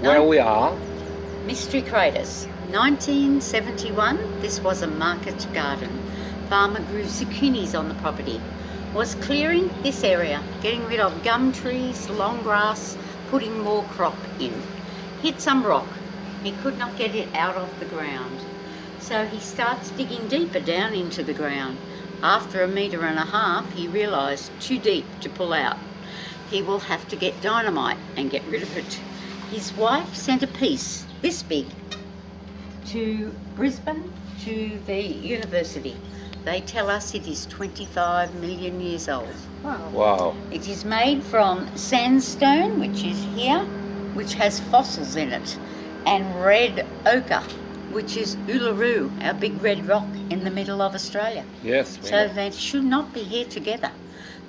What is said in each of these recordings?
Where we are, Mystery Craters. 1971, this was a market garden. Farmer grew zucchinis on the property. Was clearing this area, getting rid of gum trees, long grass, putting more crop in. Hit some rock. He could not get it out of the ground. So he starts digging deeper down into the ground. After a metre and a half, he realised too deep to pull out. He will have to get dynamite and get rid of it. His wife sent a piece this big to Brisbane to the university. They tell us it is 25 million years old. wow. wow. It is made from sandstone, which is here, which has fossils in it, and red ochre, which is Uluru, our big red rock in the middle of Australia. Yes, we So know. they should not be here together.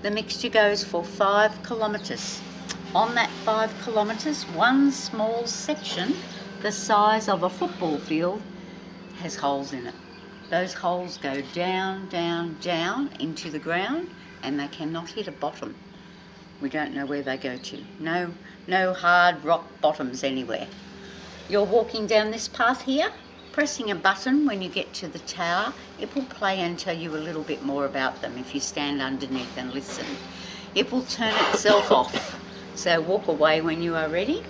The mixture goes for five kilometres. On that five kilometres, one small section, the size of a football field, has holes in it. Those holes go down, down, down into the ground and they cannot hit a bottom. We don't know where they go to. No, no hard rock bottoms anywhere. You're walking down this path here, pressing a button when you get to the tower. It will play and tell you a little bit more about them if you stand underneath and listen. It will turn itself off. So walk away when you are ready.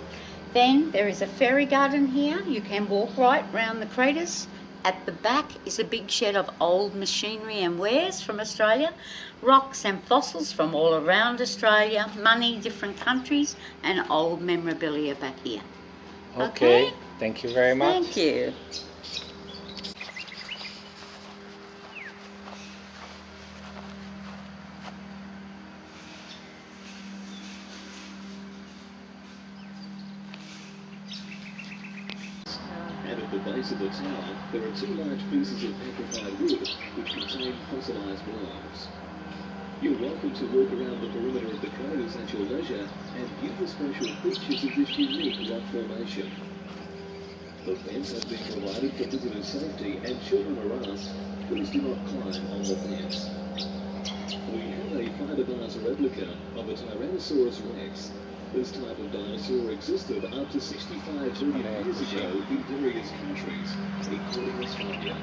Then there is a fairy garden here. You can walk right round the craters. At the back is a big shed of old machinery and wares from Australia, rocks and fossils from all around Australia, money, different countries, and old memorabilia back here. Okay. okay. Thank you very much. Thank you. And at the base of the tower, there are two large pieces of petrified wood which contain fossilized bones. You're welcome to walk around the perimeter of the craters at your leisure and view the special features of this unique rock formation. The fence has been provided for visitor safety and children are asked, please do not climb on the fence. We have a fiberglass replica of a Tyrannosaurus rex. This type of dinosaur existed up to 65 million years ago in various countries, including Australia.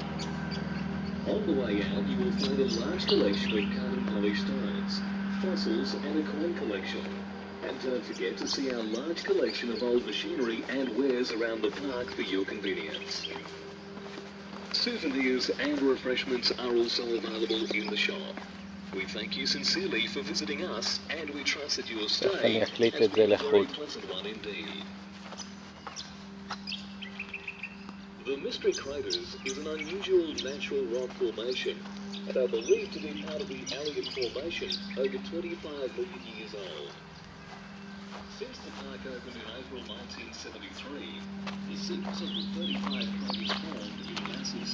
On the way out, you will find a large collection of cut and polished stones, fossils, and a coin collection. And don't forget to see our large collection of old machinery and wares around the park for your convenience. Souvenirs and refreshments are also available in the shop. We thank you sincerely for visiting us, and we trust that your stay has been a very pleasant one indeed. The Mystery Craters is an unusual natural rock formation and are believed to be part of the Elliott Formation over 25 million years old. Since the park opened in April 1973, the sequence of the 35 craters formed in massive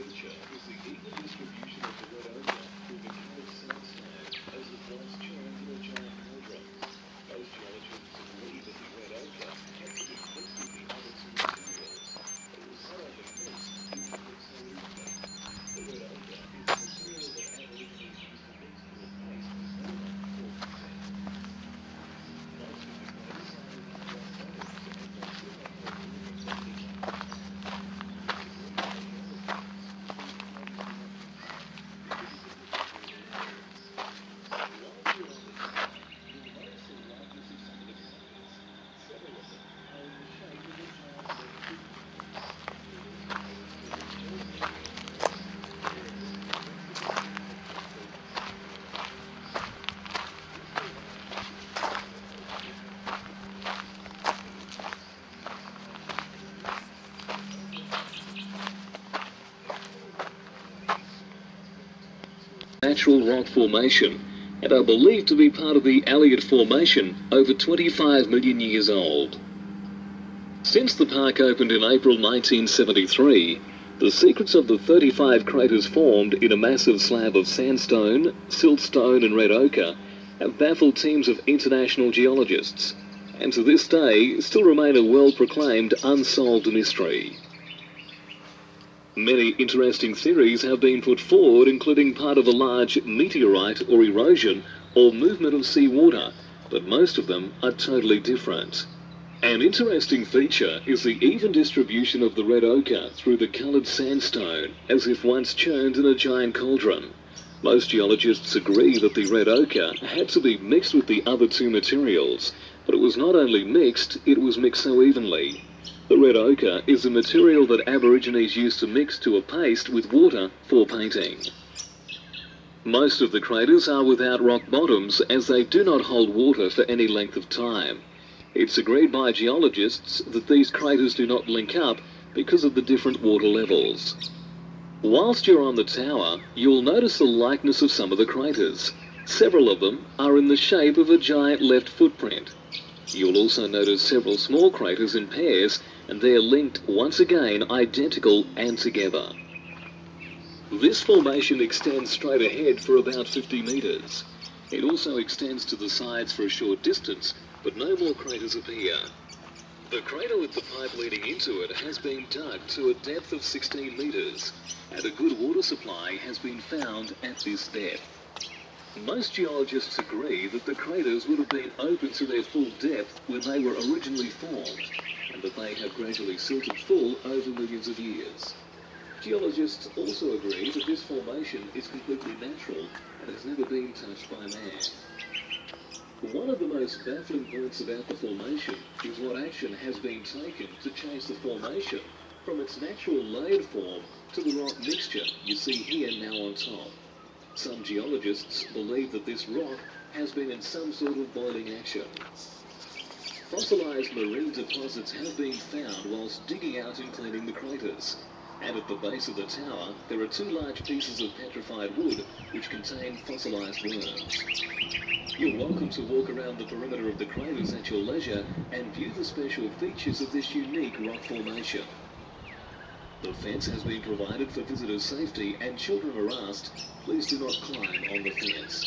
feature is the equal distribution of the red ochre through the cold sandstone as it was triangular giant cauldrons. Most geologists agree that the red ochre had to be mixed with the other two materials. It was so often mixed due to it so easily. The red ochre is the material that aborigines used to mix to a paste with water called consent. Most of the great scientists and philosophers have considered the natural rock formation and are believed to be part of the Elliott Formation over 25 million years old. Since the park opened in April 1973, The secrets of the 35 craters formed in a massive slab of sandstone, siltstone, and red ochre have baffled teams of international geologists, and to this day still remain a well proclaimed unsolved mystery. Many interesting theories have been put forward, including part of a large meteorite or erosion or movement of seawater, but most of them are totally different. An interesting feature is the even distribution of the red ochre through the coloured sandstone, as if once churned in a giant cauldron. Most geologists agree that the red ochre had to be mixed with the other two materials, but it was not only mixed, it was mixed so evenly. The red ochre is a material that Aborigines used to mix to a paste with water for painting. Most of the craters are without rock bottoms as they do not hold water for any length of time. It's agreed by geologists that these craters do not link up because of the different water levels. Whilst you're on the tower, you'll notice the likeness of some of the craters. Several of them are in the shape of a giant left footprint. You'll also notice several small craters in pairs, and they're linked once again identical and together. This formation extends straight ahead for about 50 metres. It also extends to the sides for a short distance, but no more craters appear. The crater with the pipe leading into it has been dug to a depth of 16 metres, and a good water supply has been found at this depth. Most geologists agree that the craters would have been open to their full depth when they were originally formed, and that they have gradually silted full over millions of years. Geologists also agree that this formation is completely natural and has never been touched by man. One of the most baffling points about the formation is what action has been taken to change the formation from its natural layered form to the rock mixture you see here now on top. Some geologists believe that this rock has been in some sort of boiling action. Fossilized marine deposits have been found whilst digging out and cleaning the craters. And at the base of the tower, there are two large pieces of petrified wood which contain fossilized worms. You're welcome to walk around the perimeter of the craters at your leisure and view the special features of this unique rock formation. The fence has been provided for visitors' safety and children are asked, please do not climb on the fence.